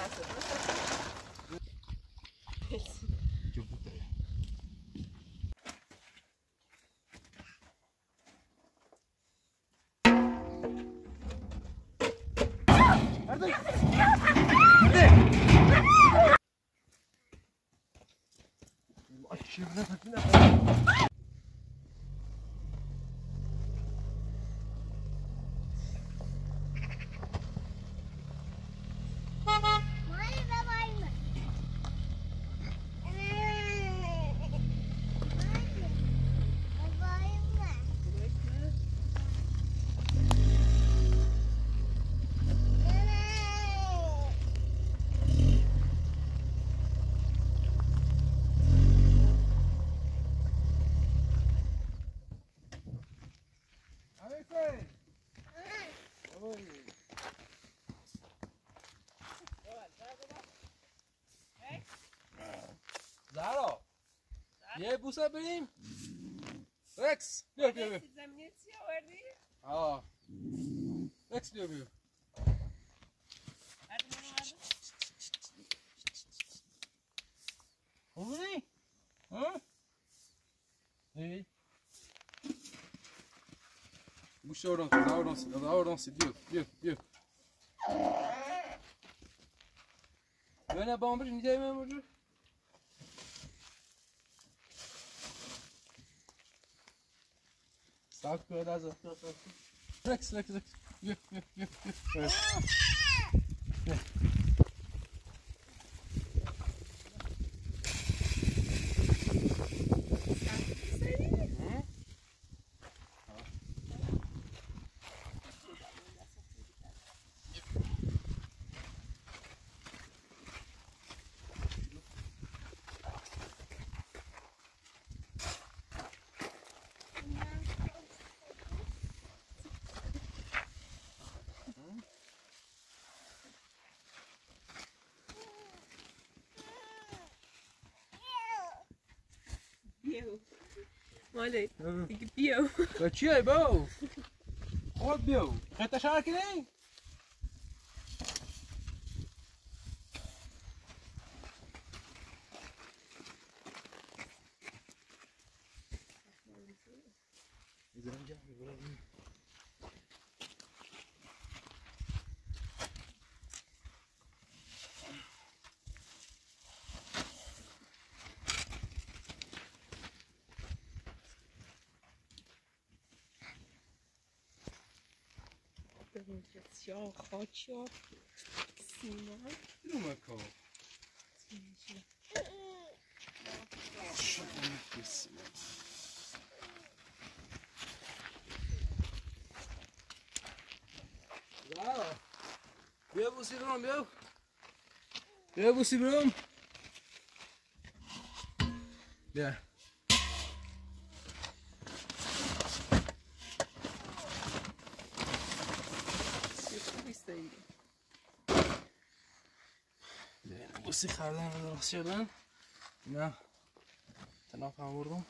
That's یه بوسه بریم رکس بیا بیا بیا زمینه چی آوردی؟ آه رکس بیا بیا خوبی؟ ها؟ هی Puxa a orança, dá a orança, dá a orança, bia, bia, bia. Böyle bomba şimdi değil mi kalk bir daha zıpla zıpla. Rex, Rex, Rex. Yürü, yürü, yürü, yürü. مالی دیگه بیو Wat چیه بو؟ das Jahr hat ja Sina. Nummer Kau. Schau mal ein bisschen. Wow. Viu você não, meu? Vê. você não? Yeah. بوسی خردن رو درست شدن نه. تناف هم بردم.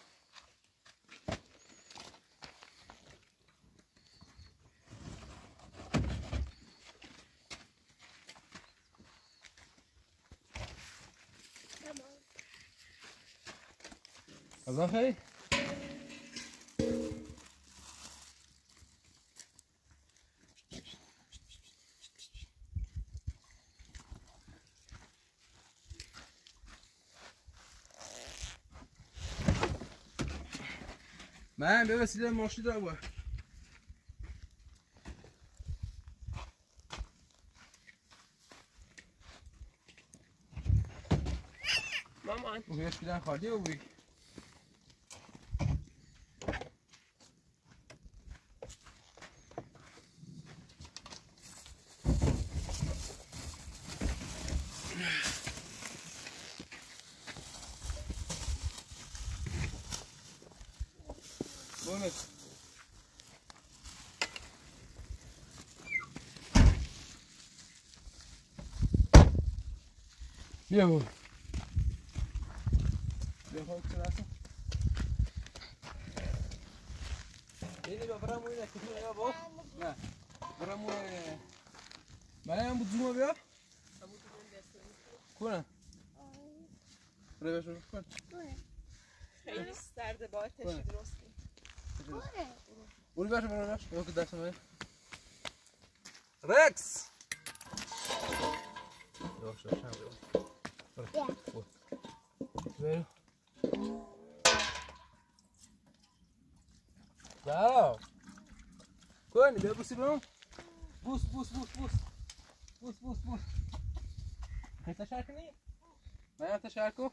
من به وسیله ماشین دارم. با مامان. او بیش بیدن خالی او بی Bonus. بیا بود بیا خود سرعت اینی با برام اون کسی نگاه با نه برام اون برای هم بود زوما بیا کنه برای بشو کن خیلی سرده باید تشی درست Ulibash, ulibash. É né? Eu que deixa ver. Rex. Eu acho que já abriu. Olha. Veio. Tchau. Cone, deu pro Simão. Bus, bus, bus, bus. Bus, bus, bus. Essa charca nem. Vai essa charca.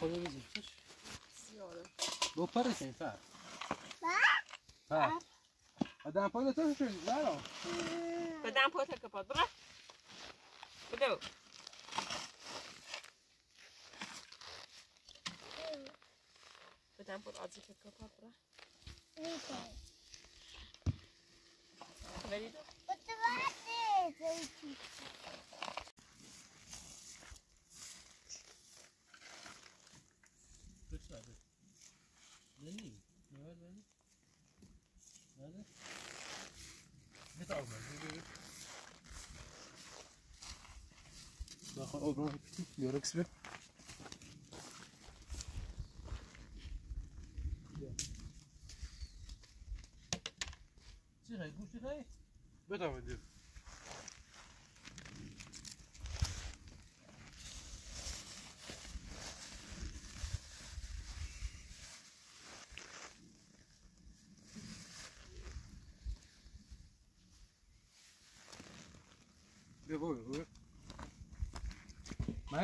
Cosa mi dici? Signora. Vuoi fare che fa? Fa? Fa. Da un po' di tempo ci vado. Da un po' di tempo, bravo. Bravo. Bedankt voor het uitzicht op papa. Weet je dat? Wat was dit? Dit ook Dan gaan we ook nog een petit weer. Zeg, goed moest je Wat dan we doen?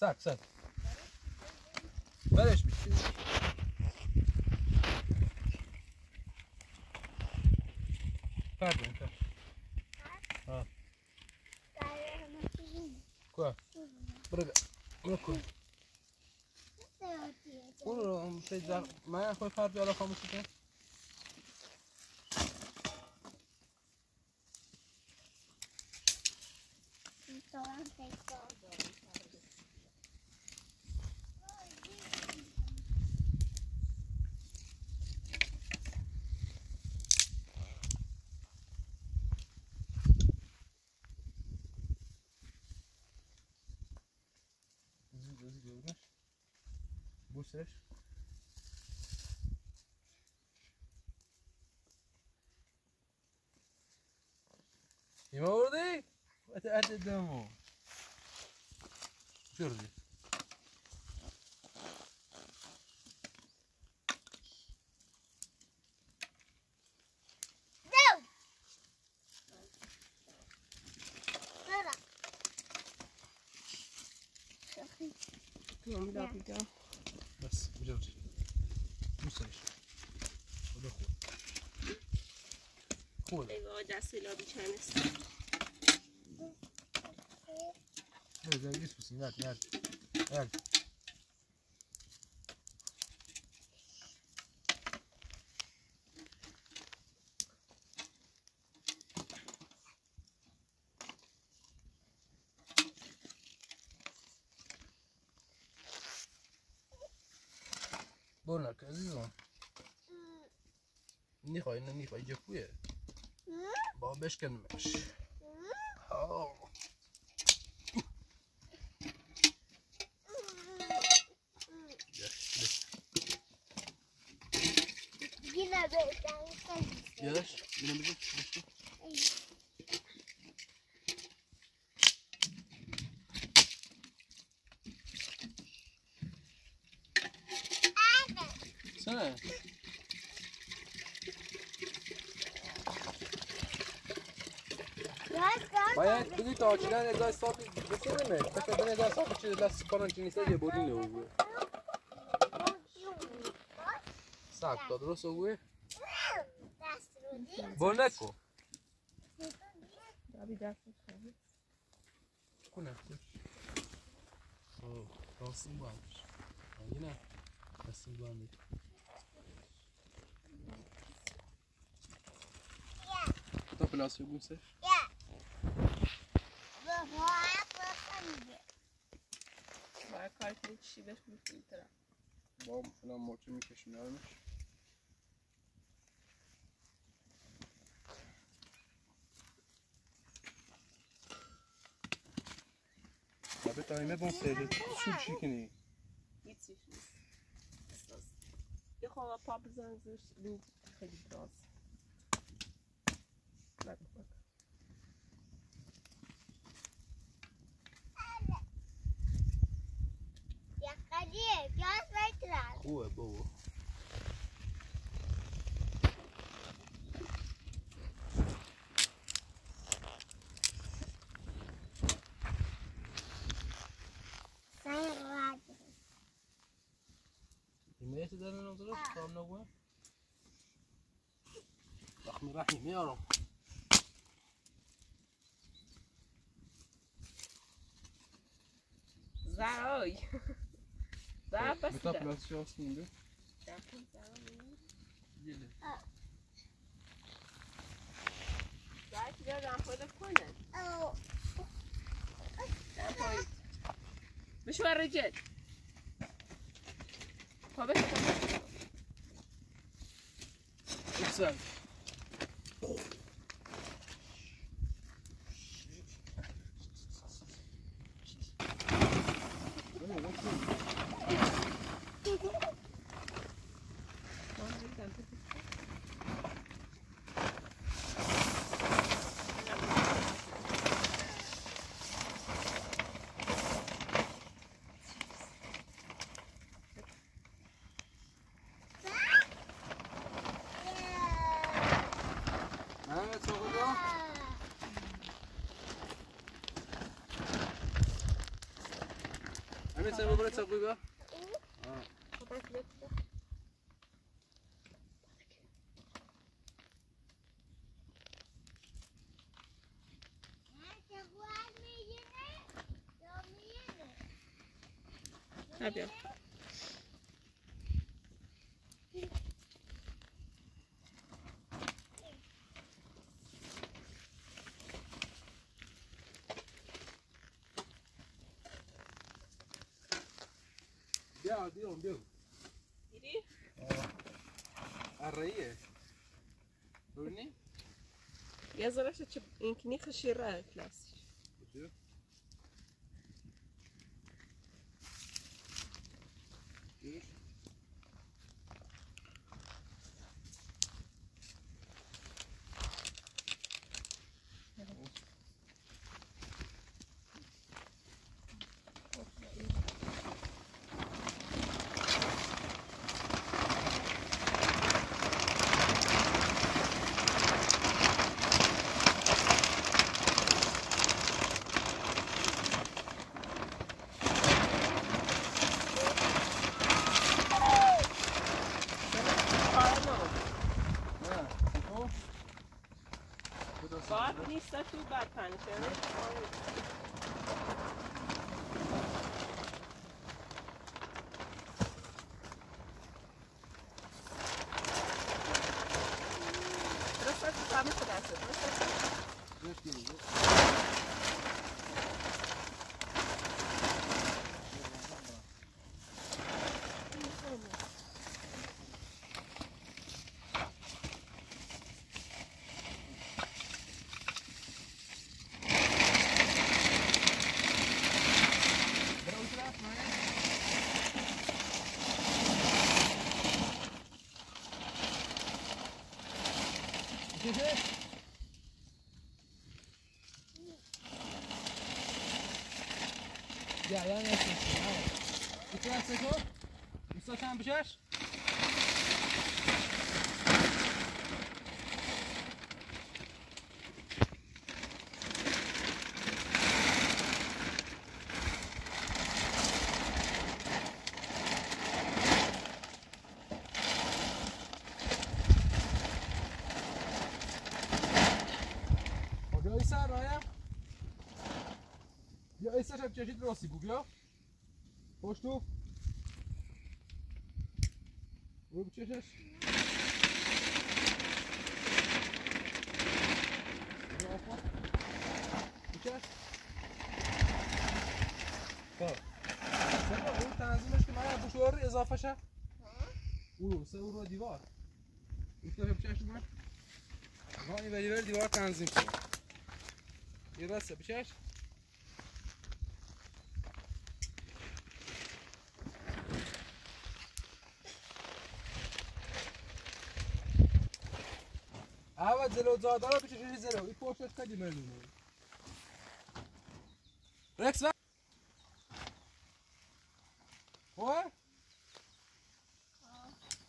سک سک برش بیشتری پردین پر کوا برو برو کن برو پیدا من خود فرد بیالا خاموشی کن کلام دا بیدم بس gördü. Busses. O da cool. Cool. ایوا دستی لابی چنست Evet, evet, git misin? Gel, gel. Gel. kendimi yıkayacak bu ya. Bana beş kendime. Açılan eza sabit desene mi? Mesela ben eza sabit çizdi las spanan çinise diye bodin ne oluyor? Sakto, درست اوه بونکو داری دستش کنی کنه اوه راستم باش یine راستم باش تا پلاس yok musun? باید کار کنی چی بهش میفیلتره با falan motor میکشونمش Tabii tayime bon seyret. Şu çikini. هیچیش نیست. یه خورده پا بزن زیرش خیلی دراز نگو رحمی رحمی میارم زرای زر بس Bir tap ده؟ Gelin. کنه رنفایل بشو الرجال پا بشو Güzel. Say we're going to have a go. Yapıyorum. بیا بیام بیا گیری الرئيه یه ذره چه این کنی خشیره کلاس two back kind of, Sherry. bierzesz? Öysel Raya. Ya Öysel yapacak ciddi olsun bu آفا. بچش خب سه اون تنظیمش که من بشور اضافه شه او سه او رو دیوار این که بچش من این ولی ولی دیوار تنظیم کنم یه راسته بچش اول جلو زاده رو بچشی جلو. این پشتش خیلی مردونه رکس و خوبه؟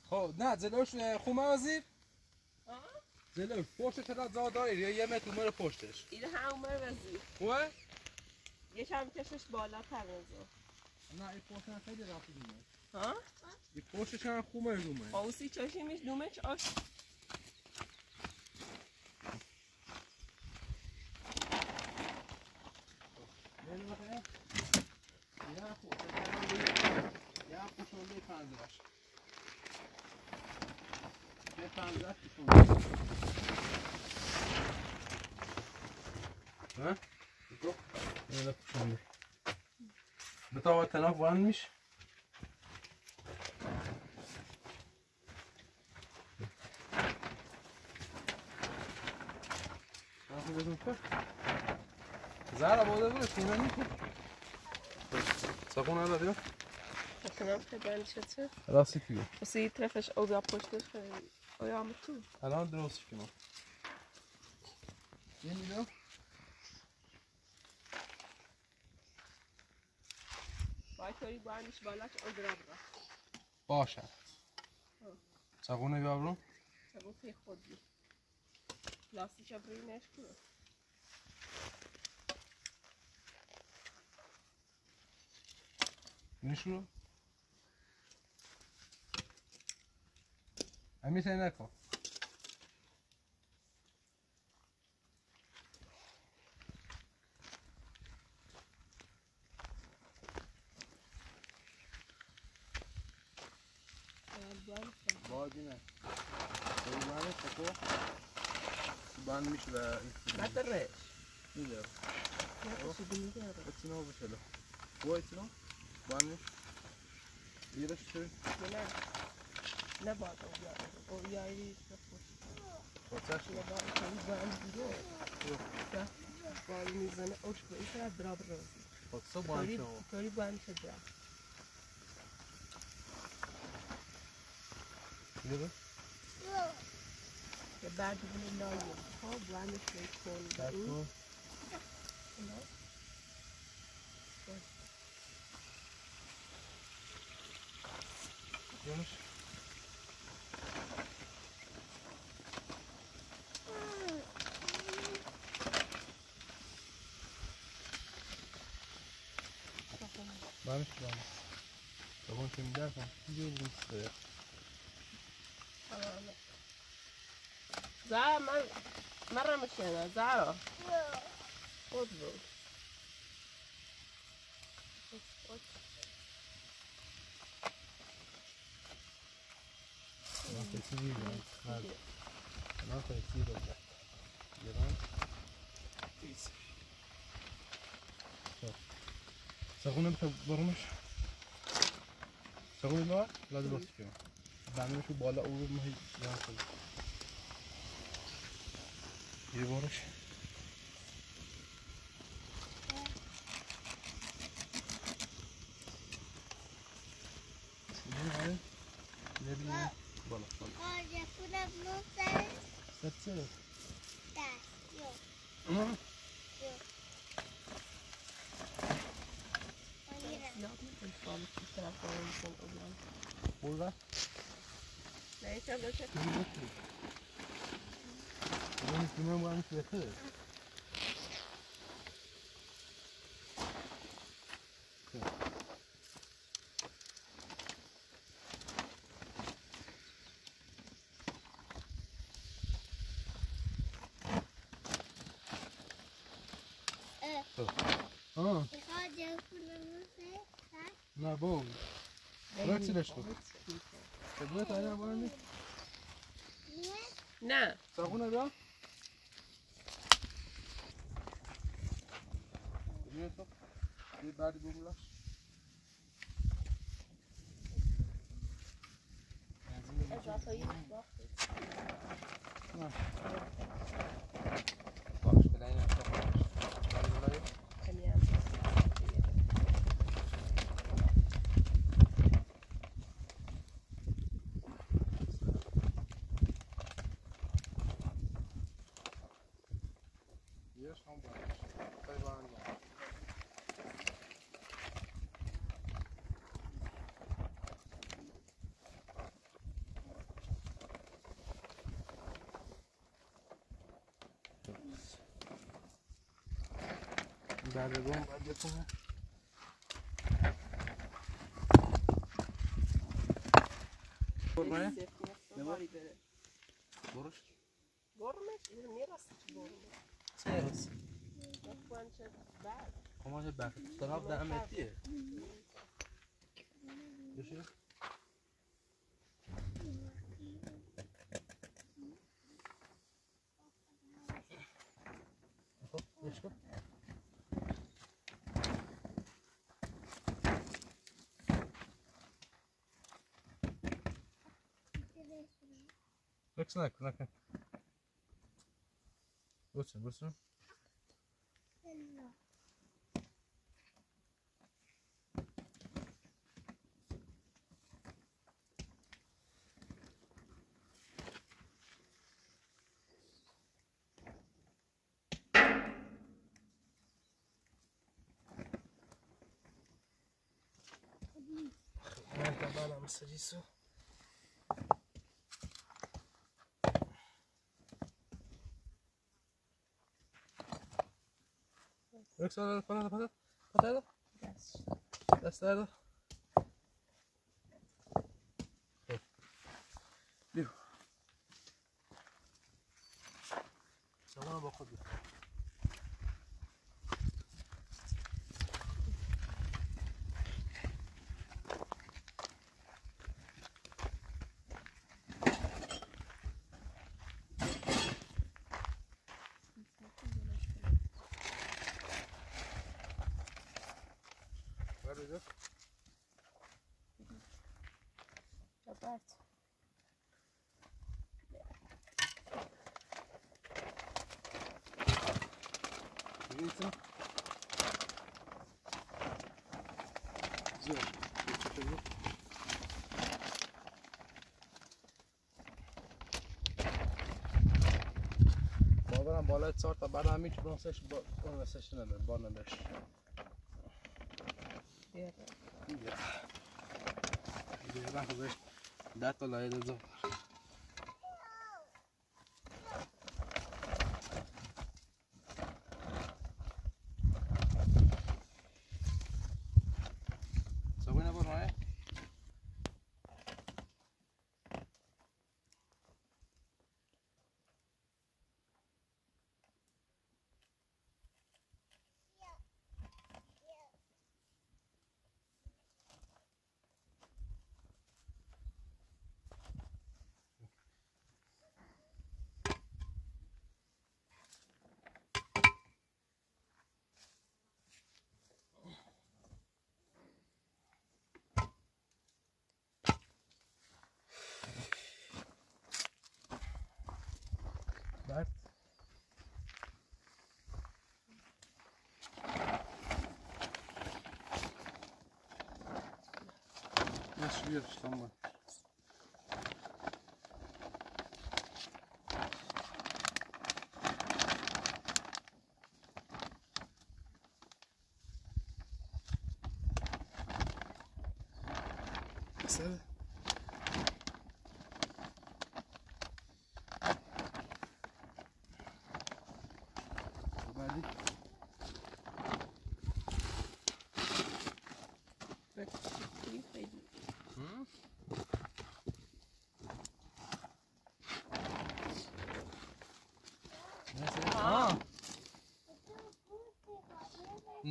خب نه جلوش خومه وزیر آه؟ جلوش پشتش چرا زاده داری. یا یه متر اومه پشتش. این هم وزی خوبه؟ یه شم کشش بالا تر نه این پشتش خیلی رفت دومه ها؟ این پشتش هم خومه دومه اوسی چاشی میش دومش آش. Yapmış olduğu efendi var. Efendi atmış oldu. Ha? Yok. Ne yapmış oldu? Bu tava tenaf varmış. Zara, bu da böyle. Sinirlenmiş mi? نیکن ساخون نداری ها؟ کنم که بند شده راستی توی واسه طرفش او بیا پشتش خیلی او یا تو الان درست کنم یه میدم باید که او برا برا باشه ساخونه بیا برو سبو پی خود بی لاستیش بری نش نشو همین سعی نکن بادی نه بانه چکو بان میشه و نداره میده نکشی War nicht. Jeder schön. Nein, ne bata o ya. O ya iyi yapmış. Kaçar şuna bak. Ben gidiyor. Yok. Da. Bağlı nizana o şu işler beraber olsun. Baksa bu anşa o. Kari bu anşa da. Ne bu? Ya ben de bunu ne alıyorum? Ha bu anşa şey konu. Tatlı. Ne? пляж. Varmış mı varmış? Babam seni derken yıldız sıraya. Zaa, man, marra mı şeyler? Zaa o. Odlu. سگونم تو برمش. سگون بار لذت بخشیم بنوش و بالا او را می گذاریم یه بارش. Mm-hmm. burada. Neyse, döşek. Döşek. Döşek. Döşek. Döşek. Döşek. Kapatsile što? Kad budete ajna varni? Ne. Sakuna da? Nije to? Nije bari bumlaš? Var böyle? Boruş. Gormet, neresi gormet? Serios. Bak bence bad. Comment j'ai battu Baksana kulak. Bursun bursun. Guarda, guarda, massaggio Alexander, para, para. Yes. That's that. Babadan بالای چهار تا بعد هم می‌تونم سش با اون سش نمه با نمش. ده تا Дальше едешь сама.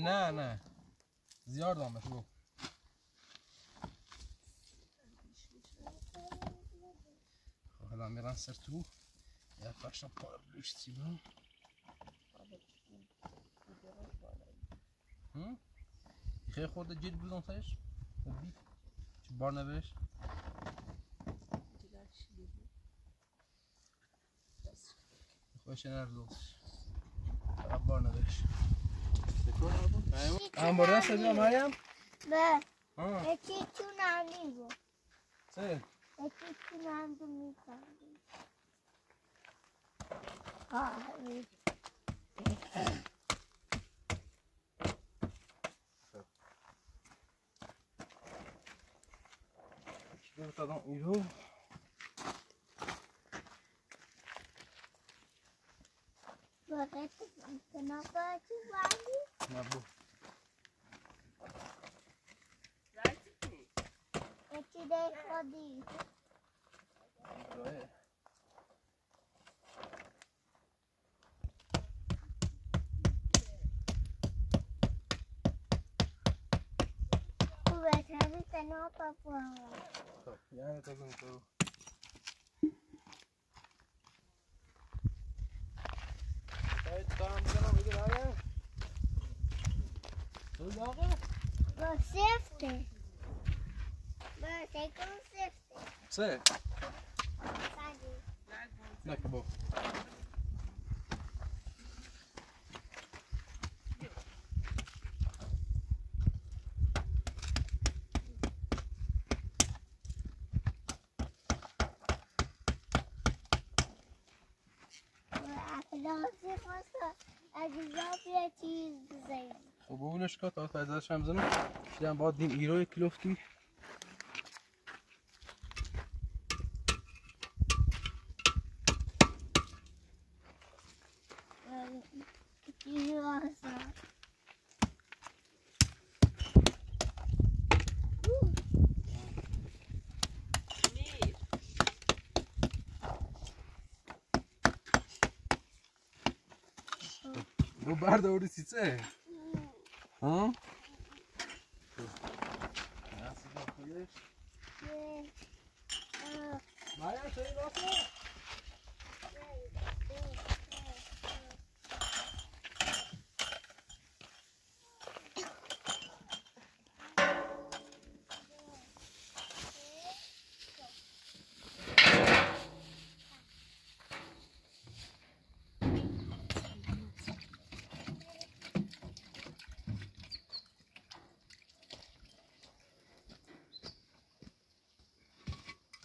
نه نه. زیاد دام خب، حالا میرن سر تو. یه فرشم پار روش تیبون؟ خیلی خورده جد بودم سایش بی چه بار نبرش خوش نردوش Ah, Hamburger é zove Mariam? Da. Esse é o nome amigo. Sim. Esse é o não do meu Ah, Deve estar tá dando um jogo. Agora, você não pode ir na boca. Eu tirei rodinho. Agora é. Ué, tá papo, não? uma papuana. Papuana, tá com você Botei consertei. Sério? Acabou. بقولش که تا تازهش هم زنم شدم باید دیم ایرو یک کلوفتی چیزی واسه Bu berdavri sice. Ha? Nasıl bakıyorsun? Maya şey nasıl?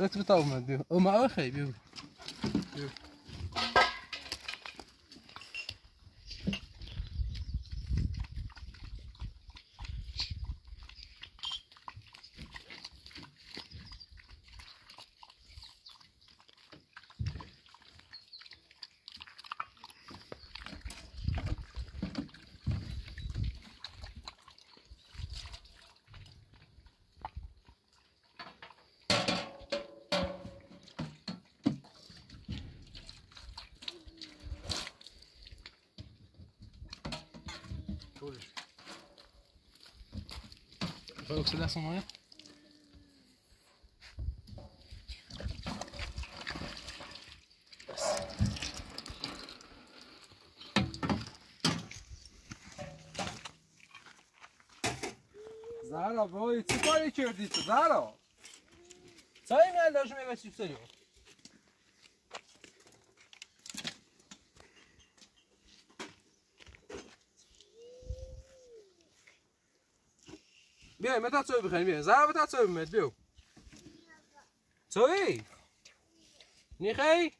تركت بطاقة ما ديو أو ما أخي بيو obsédé à son moyen Zaro, boi, co pani kierdice, Zaro? Co im ja dasz mi wejść w serio? بیای متا چوی بخیر بیای زهرا متا چوی بمید بیو. چوی نیخی؟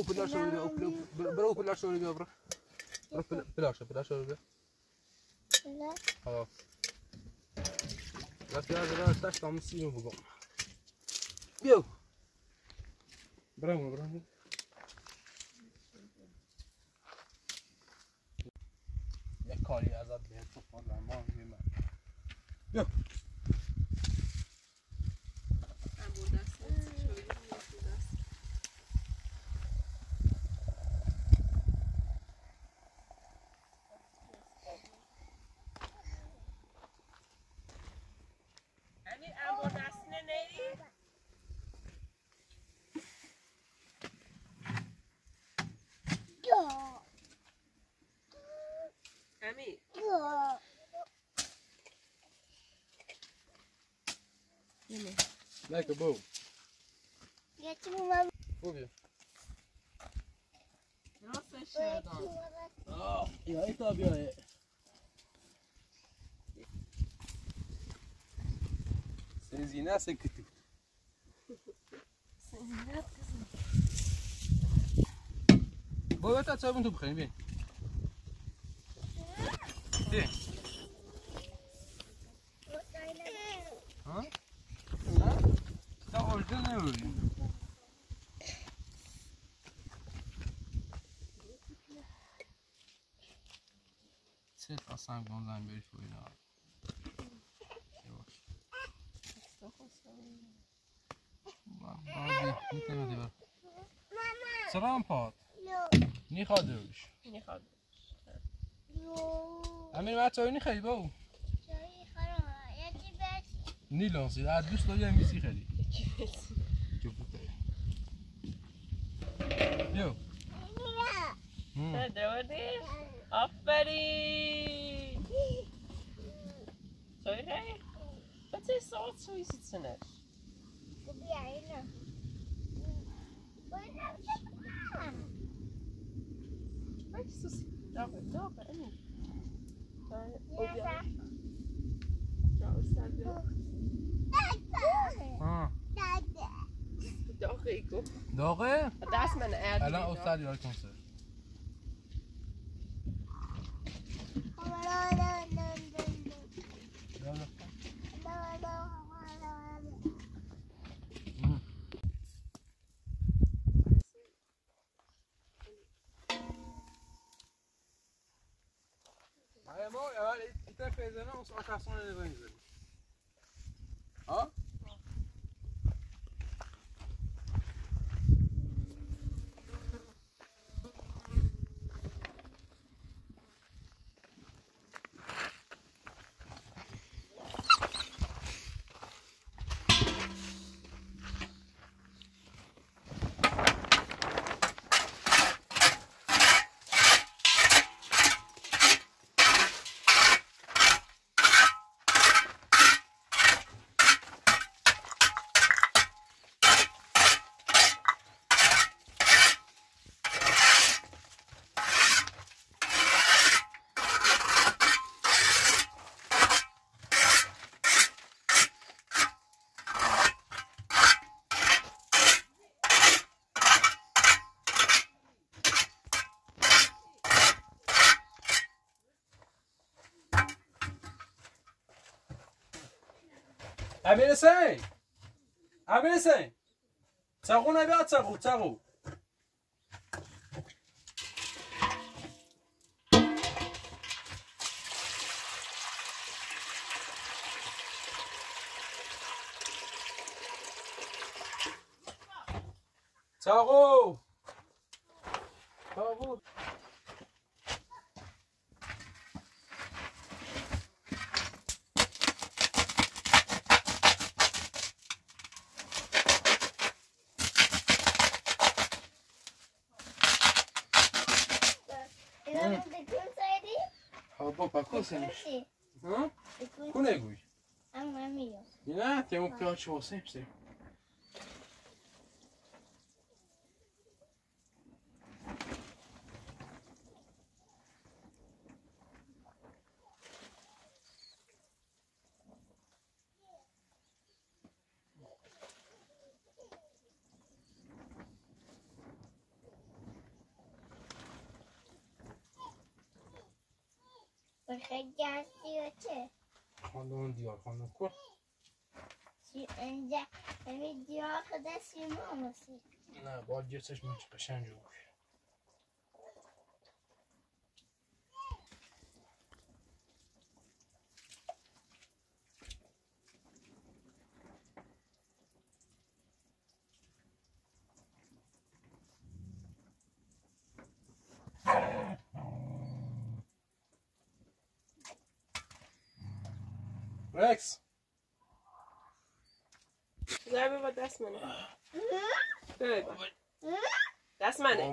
او پلاش رو بیا او پلا- برو او پلاش رو بیا برو برو پلا- پلاش پلاش رو بیا لا خلاص بس بیا بیا تاش تام سیمو بگم بیا برو برو یک کاری ازت بهت تو خود ما میگم Lekker boom. یه چی مامان Kom je. راستش شدان Oh, ja, ik heb je. Senzine sen kütük. Baba ta sabun tu bخين بين. بين. ها؟ ها؟ تا اورجن نمیری. سه تا بندن بری تو اینا. یواش. بازی می‌تونی بر. سلام پاد. نیخواد روش. می‌خواد امیر ما تو خیلی باو. جایی خرابه یکی بچ نیلان سی. از دوست داری هم بیسی خیلی. so easy to net. Weißt du es? Da, da, bei Emmy. Da, oh, ja. Da ist dann der. Dore, Igor. Dore? Da ist meine Erde. Ela, au stade, là, le concert. façon d'évangéliser. امیر حسین امیر حسین چاقو نبیاد چاقو چاقو چاقو چاقو chceš? No? Kolik už? Ano, mám jo. Já, ty mu pěl čeho jsem si. jesteśmy przy pasianiu. Rex. Level adjustment. Good. دست منه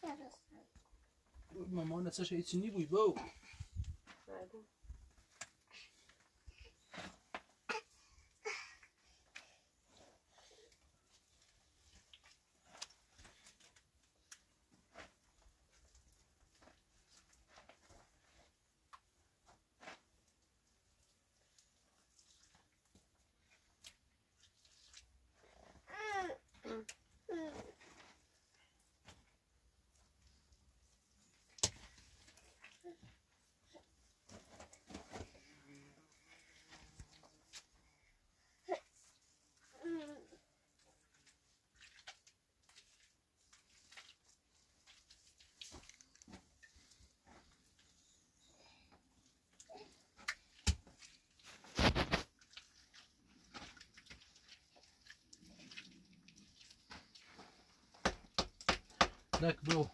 چرا مامان نسش هیچی نی بوی بو так был.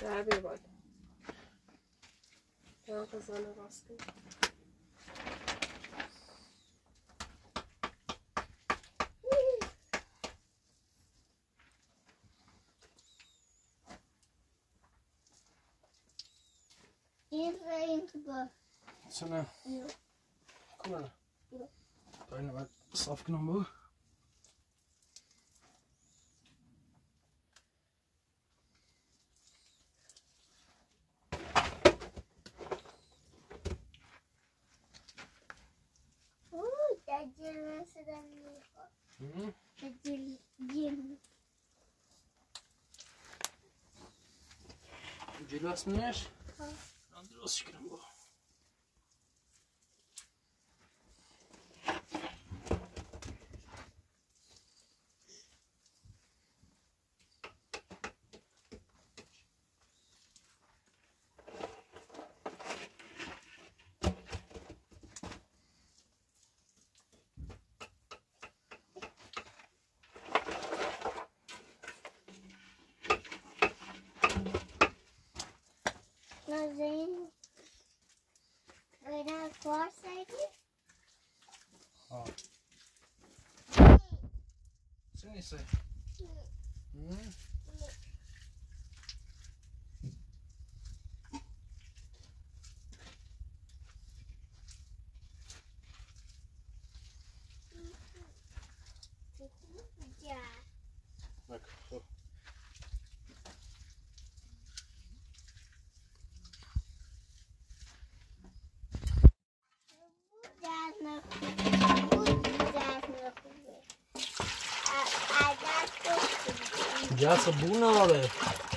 Där vill jag vara. Jag har en vasken. Inte bara. Så. aufgenommen, oder? Mm -hmm. Делюсь, знаешь? ها چه نیسته Ja, so bunava, veš.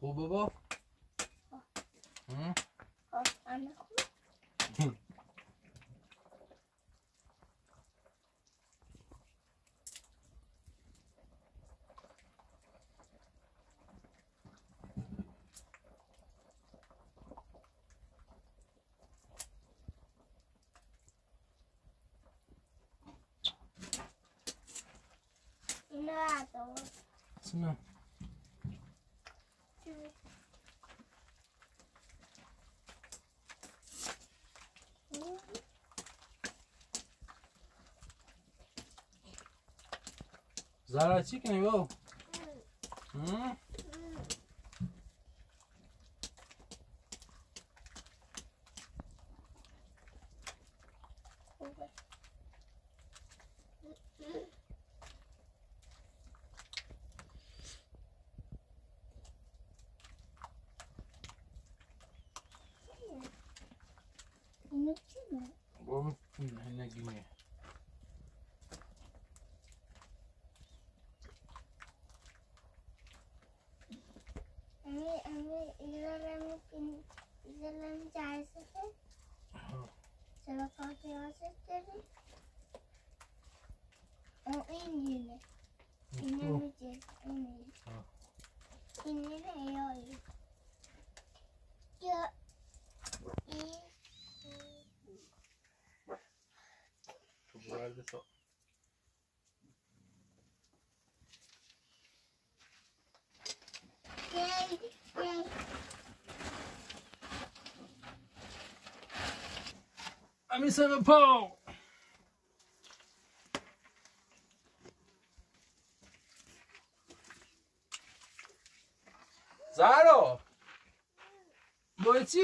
고보보? 어. 응? 어, 안 하고? 누나도. کنی بابا هم؟ اینو چیه؟ بابا نگینه امی امی ایرانم این ایرانم جایزه چرا کافی آسد داری؟ او این یونه اینه میگه اینه آه. اینه نه یا این یا این تو برده تو یی یی امی سم پاو زارا باید چی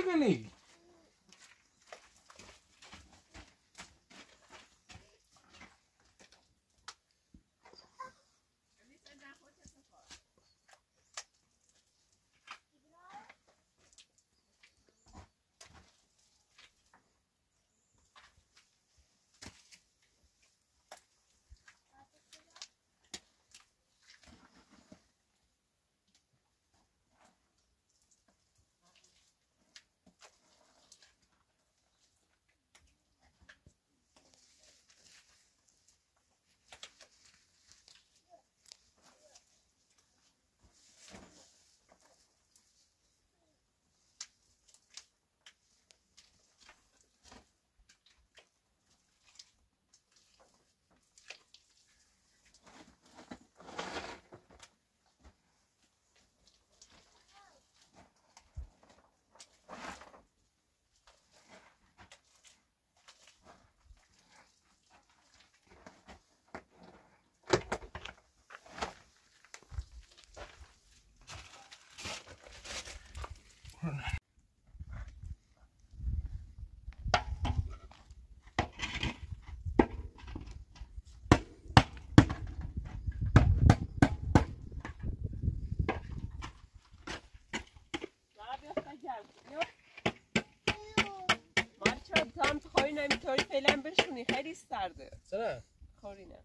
تو هم تو خوری نمی‌تونی فعلا بشونی. خیلی سرده. سنه خوری نه.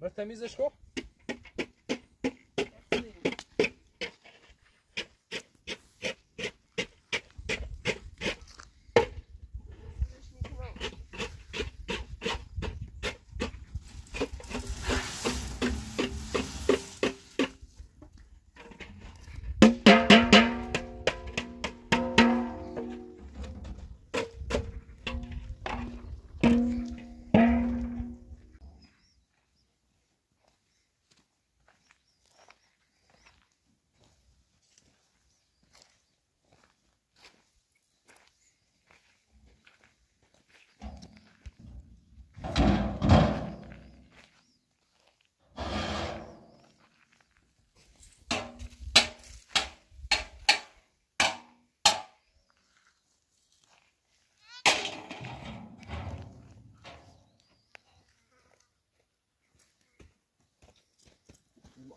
بر تمیزش کن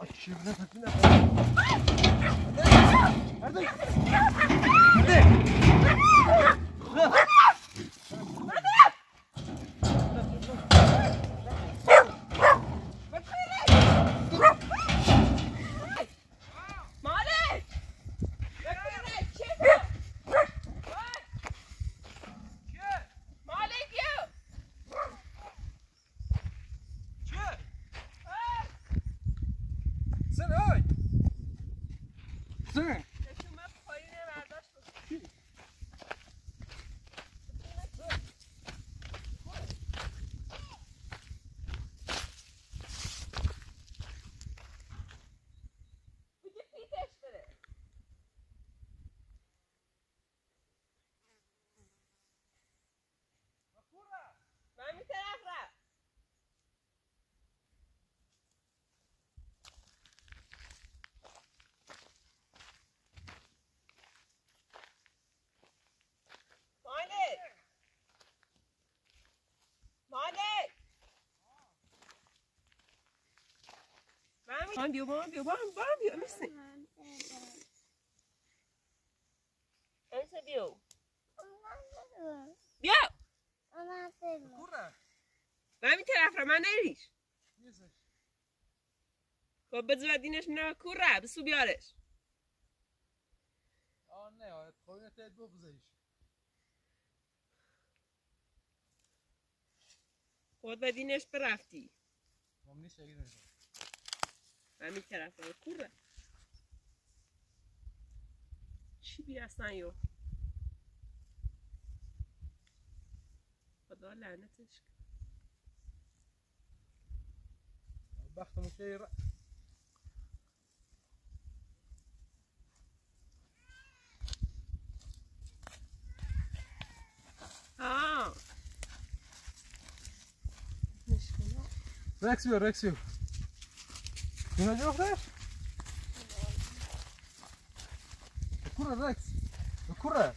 Ay şirine saçını yapalım. Nerede? Nerede? برمی بیا با بیا با برم بیا میسی انسه بیا بیا Kurra! برمی طرف را من نریش Nieses. خب بزودینش نه کوره بسو بیارش tror att det är ett bubbelsish. خود بدینش برفتی Om ni säger det. همین طرف های کوره چی بی أصلا یو خدا لعنتش بخت مشير آه مشكلة Kunde du det? Kurra Rex. Kurra.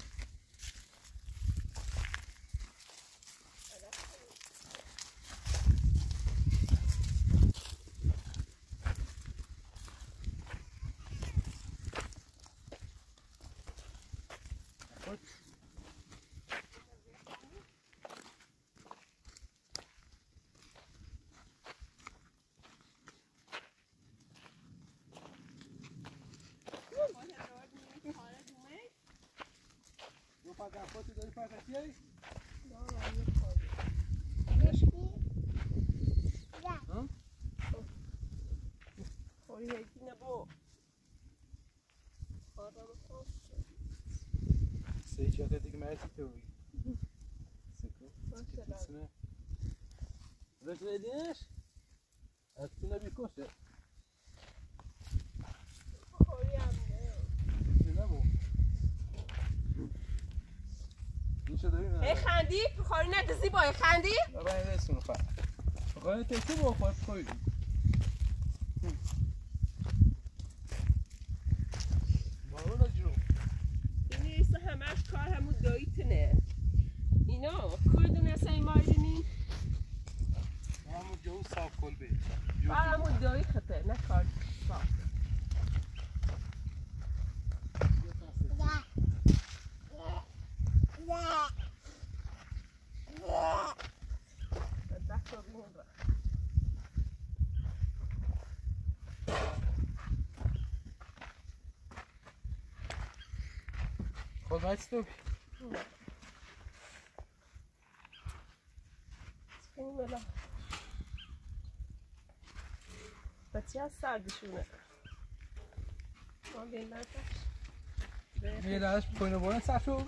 Vou pagar a foto e daí faz aqui aí? خوری هیچی نبو آدم خوش Sei que até tem que mais que eu vi. ماشاءالله. دیدش عسل نبی کوسه او یار نه دزی با خاندی. بابا این رسینو خور اخا این با استوب. ببینم ما. بچه‌ها سادگی شونه. تو همین‌جا باش. اینجا است پول رو بر سفره